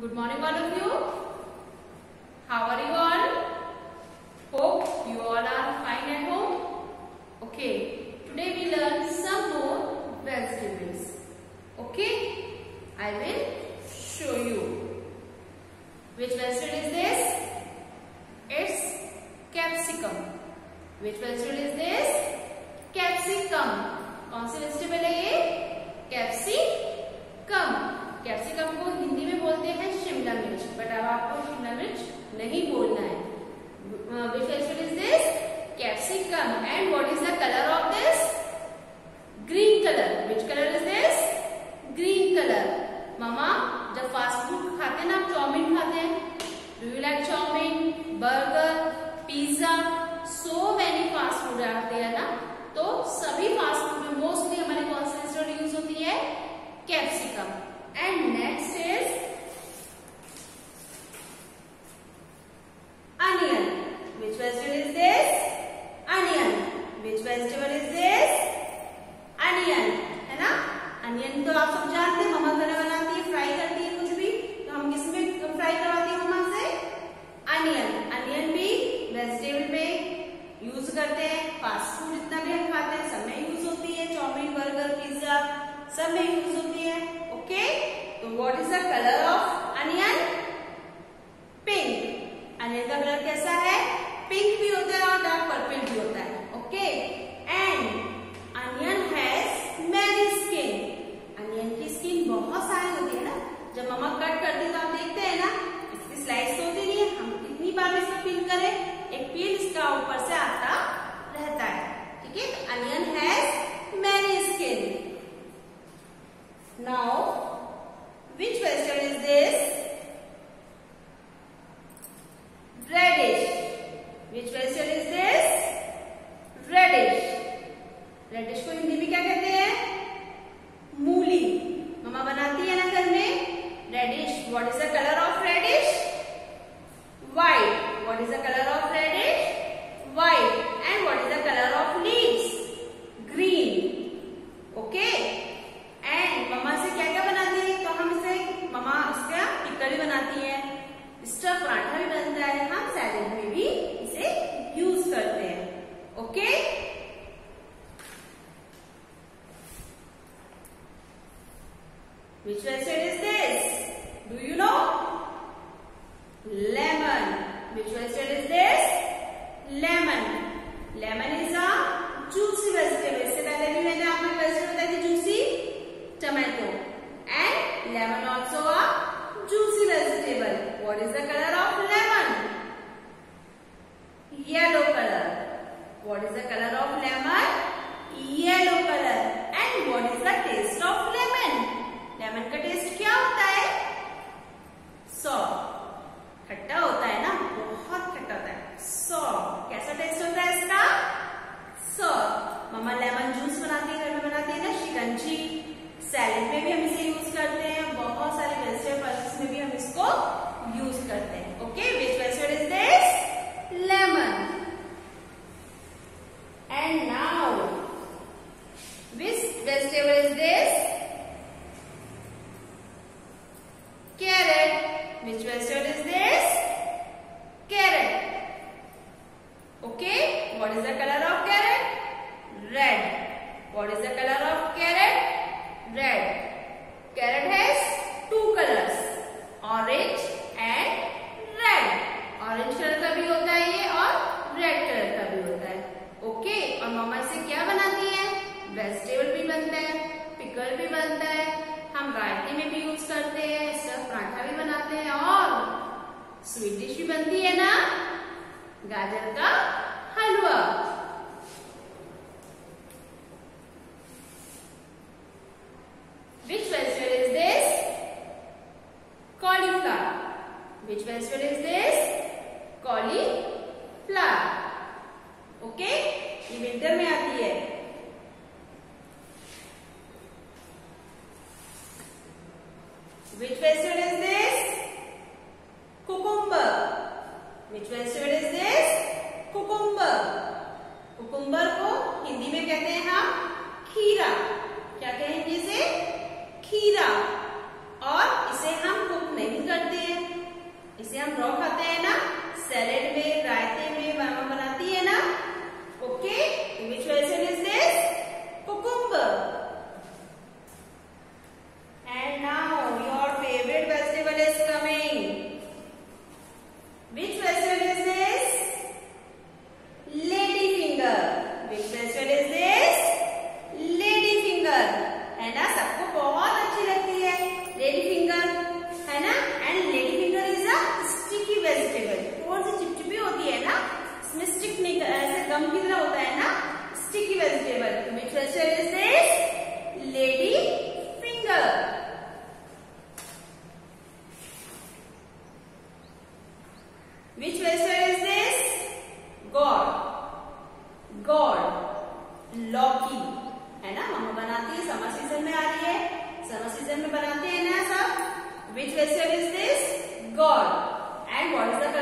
Good morning all of you. How are you all? Hope you all are fine at home. Okay, today we learn some more vegetables. Okay, I will show you. Which vegetable is this? It's capsicum. Which vegetable is this? Capsicum. कौन सी vegetable है ये capsicum but अब आपको शिमला मिर्च नहीं बोलना है। Which vegetable is this capsicum and what is the colour of this green colour which colour is this green colour मामा जब फास्ट फ़ूड खाते हैं ना? आप चाउमीन खाते हैं। Do you like chow mein burger pizza so many fast food आते हैं ना? तो सभी फास्ट फ़ूड में मोस्टली हमारे कौन यूज़ होती है? Capsicum and next is onion which vegetable is this onion which vegetable is this onion है ना अनियन तो आप सब जानते हैं, मम्मा घर बनाती है फ्राई करती है कुछ भी तो हम किसमें फ्राई करवाती है मम्मा से? अनियन अनियन भी वेजिटेबल में यूज़ करते हैं। फास्ट फ़ूड जितना भी हम खाते हैं, सब में यूज़ होती है। चाउमीन बर्गर पिज्जा सब में यूज़ होती है। ओके तो what is the colour of onion pink onion का कलर कैसा है? पिंक भी होता है और डार्क पर्पल भी होता है okay and onion has many skin onion की स्किन बहुत सारी होती है ना जब मम्मा कट करती है तो आप देखते हैं ना इसकी स्लाइस होती नहीं है हम कितनी बार पील करें एक पील इसका ऊपर से आता रहता है, ठीक है? Onion has many skin now which vegetable is this radish which vegetable is this radish radish को हिंदी में क्या कहते हैं? मूली। मम्मा बनाती है ना घर में? Radish what is the colour of radish white. Is the color what is the color sweet dish भी बनती है ना? गाजर का हलवा। Which vegetable is this cauliflower which vegetable is this cauliflower okay ये विंटर में आती है। Which vegetable is this? Cucumber. Which vegetable is this? Cucumber. Cucumber को हिंदी में कहते हैं हम खीरा क्या कहेंगे इसे खीरा और इसे हम कुक नहीं करते Which vegetable is this? God. God. लौकी है ना मम्मा बनाती है समर सीज़न में आ रही है समर सीज़न में बनाते हैं ना सब which vegetable is this gourd and what is the